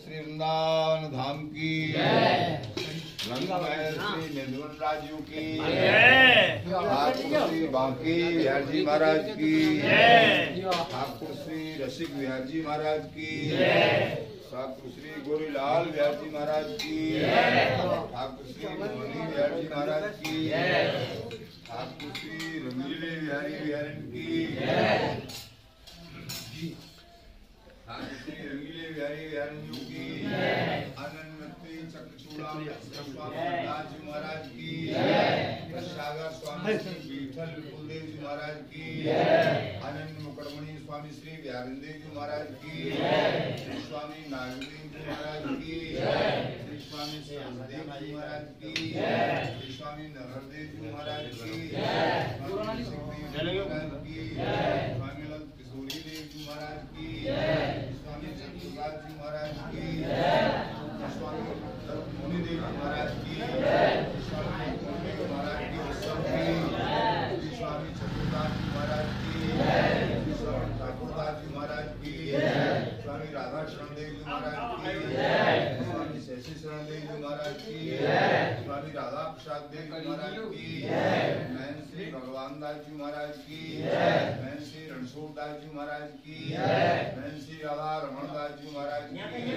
श्री वृंदावन धाम की। रंगमय श्री निधुवन राजू की। ठाकुर श्री बांकी बिहार जी महाराज की। ठाकुर श्री रसिक बिहार जी महाराज की। ठाकुर श्री गोरीलाल बिहार जी महाराज की। ठाकुर श्री मोहनी बिहार जी महाराज की। ठाकुर श्री बिहारी की। ठाकुर श्री रंगीले बिहारी बिहारन स्वामी श्री जी महाराज की मुकरमणि स्वामी महाराज की स्वामी नागदेव जी महाराज की स्वामी सुखदेव जी महाराज की स्वामी ललित किशोरी देव जी महाराज की स्वामी चंद्रदास जी महाराज की स्वामी मुनि देव जी महाराज की स्वामी मुनि देव महाराज की उत्सव की स्वामी चतुर्दास जी महाराज की स्वामी ठाकुरदास जी महाराज की स्वामी राधा शरण देव महाराज की स्वामी शशि शरण महाराज की स्वामी राधा प्रसाद देव महाराज की मैन श्री भगवान दास जी महाराज की मैन श्री रणछोड़ दास जी महाराज की मैन श्री राधा रमन दास जी महाराज की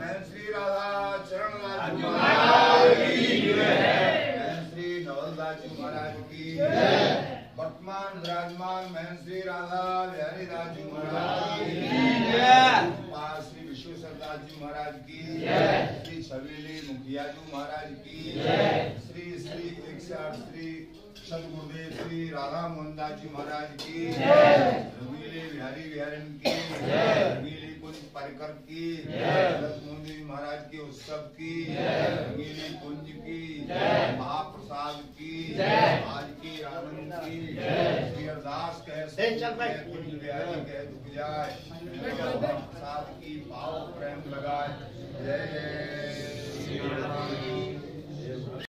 मैन श्री राधा चरण दास जी महाराज की मैन श्री नवल दास जी महाराज की वर्तमान विराजमान महन श्री राधा बिहारी दास जी महाराज की पास दास जी महाराज की श्री छबीली मुखिया जी महाराज की श्री श्री एक सौ आठ श्री सदगुरुदेव श्री राधा मोहन दास जी महाराज की रंगीले बिहारी बिहारन की रंगीली कुंज परिकर की जी महाराज के उत्सव की रंगीली कुंज की महाप्रसाद की आज की आनंद की अरदास कह चल भाई। कुंज गया कह दुख जाए साथ की भाव प्रेम जय